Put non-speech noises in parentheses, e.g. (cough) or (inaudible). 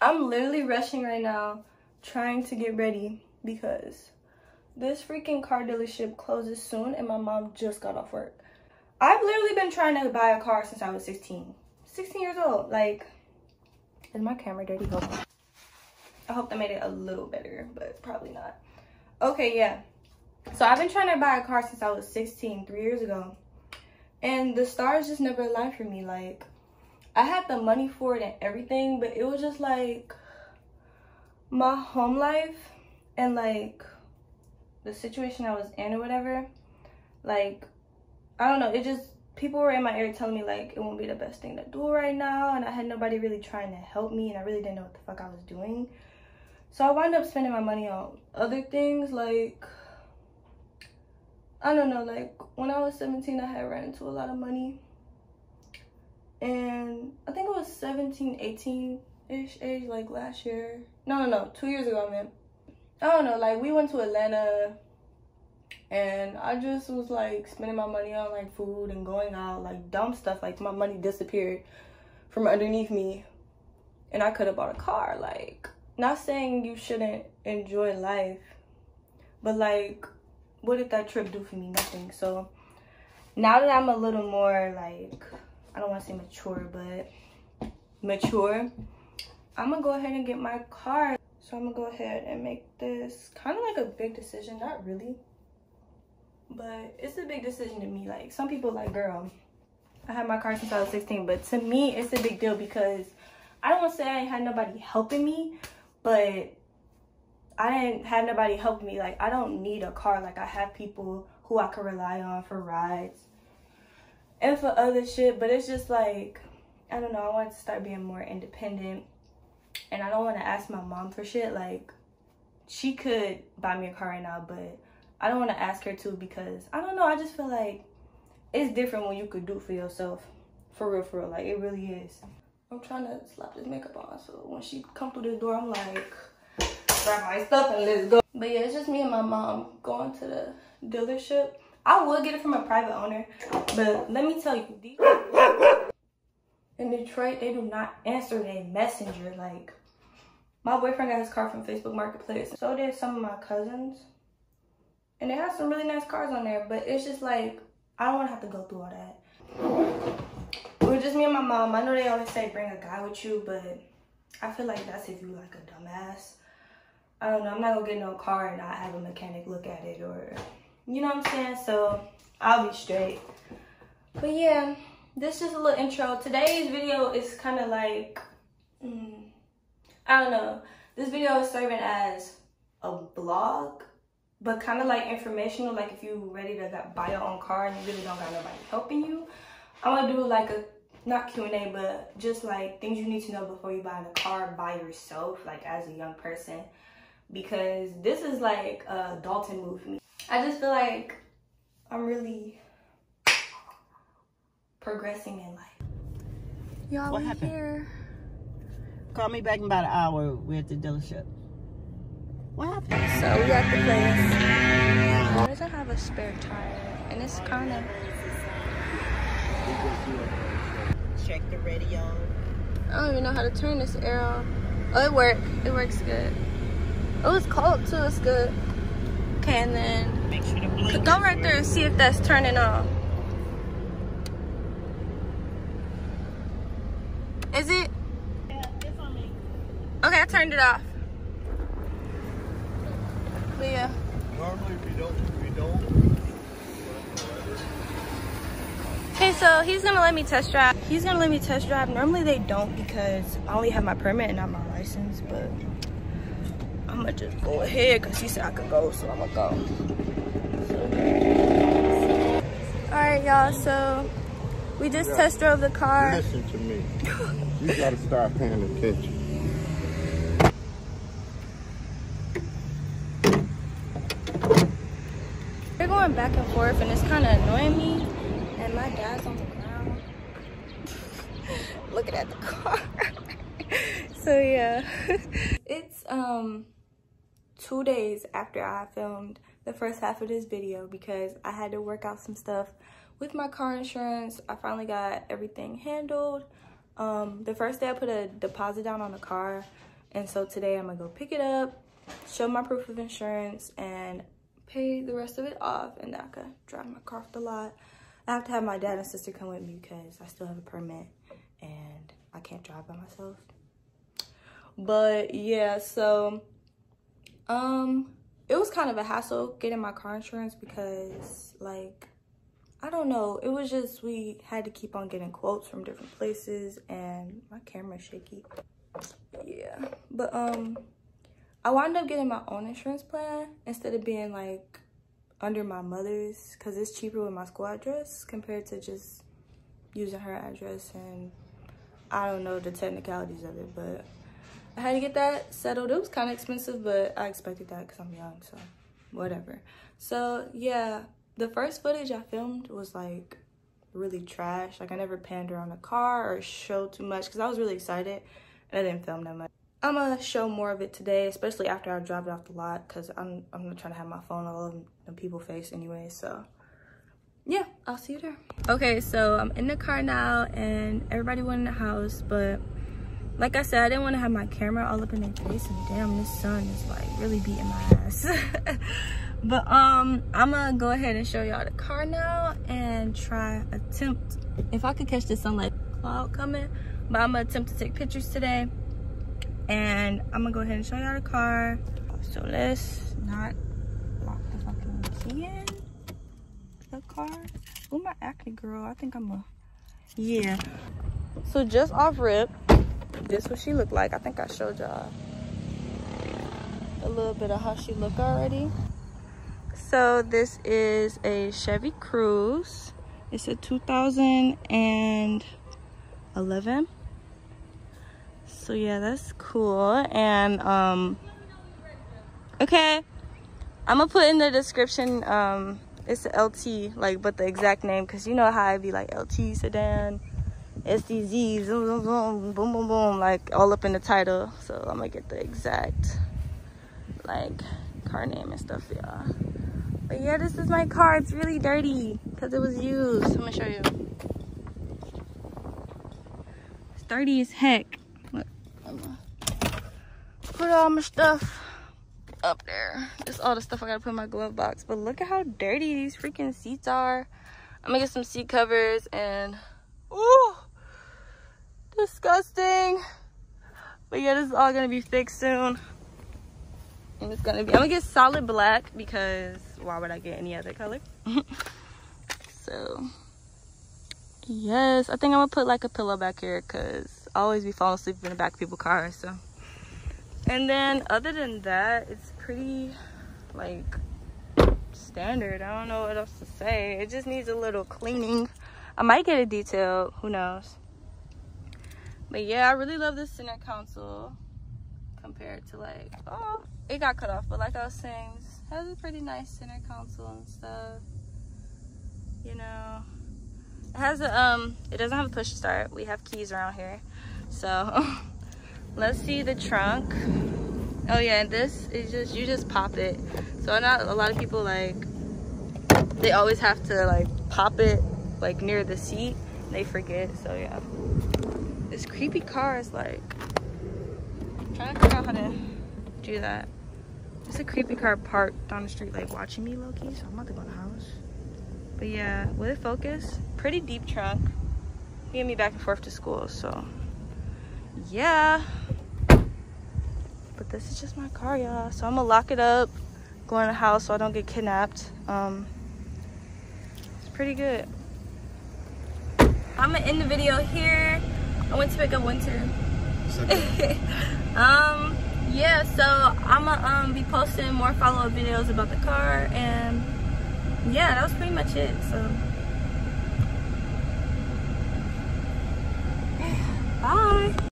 I'm literally rushing right now, trying to get ready because this freaking car dealership closes soon and my mom just got off work. I've literally been trying to buy a car since I was 16. 16 years old. Like, is my camera dirty? On. I hope that made it a little better, but probably not. Okay, yeah. So I've been trying to buy a car since I was 16, three years ago. And the stars just never aligned for me. Like, I had the money for it and everything, but it was just like my home life and like the situation I was in or whatever. Like, I don't know, it just people were in my ear telling me like it won't be the best thing to do right now and I had nobody really trying to help me and I really didn't know what the fuck I was doing. So I wound up spending my money on other things like I don't know, like when I was 17 I had ran into a lot of money. And I think it was 17, 18-ish age like last year. No, no, no, two years ago I meant. I don't know, like we went to Atlanta and I just was like spending my money on like food and going out, like dumb stuff. Like my money disappeared from underneath me, and I could have bought a car. Like, not saying you shouldn't enjoy life, but like, what did that trip do for me? Nothing. So now that I'm a little more like, I don't want to say mature, but mature, I'm gonna go ahead and get my car. So I'm gonna go ahead and make this kind of like a big decision, not really but it's a big decision to me. Like some people like girl i had my car since i was 16 but to me it's a big deal because i don't want to say i had nobody helping me but i didn't have nobody helping me. Like i don't need a car. Like i have people who i can rely on for rides and for other shit but it's just like i don't know i want to start being more independent and i don't want to ask my mom for shit like she could buy me a car right now but I don't want to ask her to because I don't know. I just feel like it's different when you could do for yourself. For real, for real. Like, it really is. I'm trying to slap this makeup on. So when she come through this door, I'm like, grab my stuff and let's go. But yeah, it's just me and my mom going to the dealership. I would get it from a private owner. But let me tell you, in Detroit, they do not answer their messenger. Like, my boyfriend got his car from Facebook Marketplace. So did some of my cousins. And they have some really nice cars on there, but it's just like, I don't want to have to go through all that. It was just me and my mom. I know they always say bring a guy with you, but I feel like that's if you like a dumbass. I don't know. I'm not going to get no car and not have a mechanic look at it or, you know what I'm saying? So I'll be straight. But yeah, this is a little intro. Today's video is kind of like, mm, I don't know. This video is serving as a blog, but kind of like informational like if you're ready to buy your own car and you really don't got nobody helping you i'm gonna do like a not q&a but just like things you need to know before you buy a car by yourself like as a young person because this is like a dalton move for me i just feel like i'm really progressing in life y'all what happened here call me back in about an hour we're at the dealership what happened? So we at the place. It doesn't have a spare tire, and it's kind of. Check the radio. I don't even know how to turn this arrow. Oh, it worked. It works good. Oh, it's cold too. It's good. Okay, and then make sure the go right there and see if that's turning on. Is it? Yeah, it's on me. Okay, I turned it off. But yeah. Normally we don't, we don't. Okay, so he's gonna let me test drive. He's gonna let me test drive. Normally they don't because I only have my permit and not my license, but I'm gonna just go ahead because he said I could go, so I'm gonna go. All right, y'all, so we just test drove the car. Listen to me. you gotta start paying attention. They're going back and forth and it's kind of annoying me. And my dad's on the ground (laughs) looking at the car. (laughs) so yeah, (laughs) it's um two days after I filmed the first half of this video because I had to work out some stuff with my car insurance. I finally got everything handled. Um, the first day I put a deposit down on the car. And so today I'm gonna go pick it up, show my proof of insurance, and pay the rest of it off. And then I can drive my car off the lot. I have to have my dad and sister come with me because I still have a permit and I can't drive by myself. But yeah, so um it was kind of a hassle getting my car insurance because like I don't know. It was just we had to keep on getting quotes from different places and my camera's shaky. Yeah. But um I wound up getting my own insurance plan instead of being like under my mother's because it's cheaper with my school address compared to just using her address and I don't know the technicalities of it, but I had to get that settled. It was kind of expensive, but I expected that because I'm young, so whatever. So yeah, the first footage I filmed was like really trash. Like I never panned around the car or showed too much because I was really excited and I didn't film that much. I'm gonna show more of it today, especially after I drive it off the lot because I'm, I'm not trying to have my phone all over the people face anyway, so yeah, I'll see you there. Okay, so I'm in the car now and everybody went in the house, but like I said, I didn't want to have my camera all up in their face and damn, this sun is like really beating my ass. (laughs) but um, I'm gonna go ahead and show y'all the car now and try attempt, if I could catch the sunlight cloud coming, but I'm gonna attempt to take pictures today. And I'm gonna go ahead and show y'all the car. So let's not lock the fucking key in the car. Oh, my acne girl. I think I'm a, yeah. So just off rip, this what she looked like. I think i showed y'all a little bit of how she look already. So this is a chevy cruze. It's a 2011 so yeah that's cool. And um okay. I'm gonna put in the description um it's a lt like but the exact name because you know how i be like lt sedan SDZs, boom, boom, boom, boom, boom, boom, like all up in the title. So I'm gonna get the exact like car name and stuff, y'all. But yeah, this is my car. It's really dirty because it was used. I'm gonna show you. It's dirty as heck. Look, put all my stuff up there. Just all the stuff I gotta put in my glove box. But look at how dirty these freaking seats are. I'm gonna get some seat covers and, ooh disgusting. But yeah, this is all gonna be fixed soon. And it's gonna be, I'm gonna get solid black because why would I get any other color? (laughs) so, yes, I think I'm gonna put like a pillow back here because I always be falling asleep in the back of people's cars, so. And then other than that, it's pretty like standard. I don't know what else to say. It just needs a little cleaning. I might get a detail, who knows. But yeah, I really love the center console compared to like, oh, it got cut off. But like I was saying, has a pretty nice center console and stuff. You know, it has a, um, it doesn't have a push start. We have keys around here. So (laughs) let's see the trunk. Oh yeah, and this is just, you just pop it. So not a lot of people like, they always have to like pop it like near the seat. They forget, so yeah this creepy car is like I'm trying to figure out how to do that. It's a creepy car parked down the street like watching me low-key so i'm about to go in the house. But yeah with it focus. Pretty deep trunk get me back and forth to school so yeah. But this is just my car y'all. So i'm gonna lock it up go in the house so i don't get kidnapped. Um it's pretty good. I'm gonna end the video here I went to pick up Wynter. (laughs) um, yeah, so I'm gonna um, be posting more follow-up videos about the car and yeah, that was pretty much it. So (sighs) bye.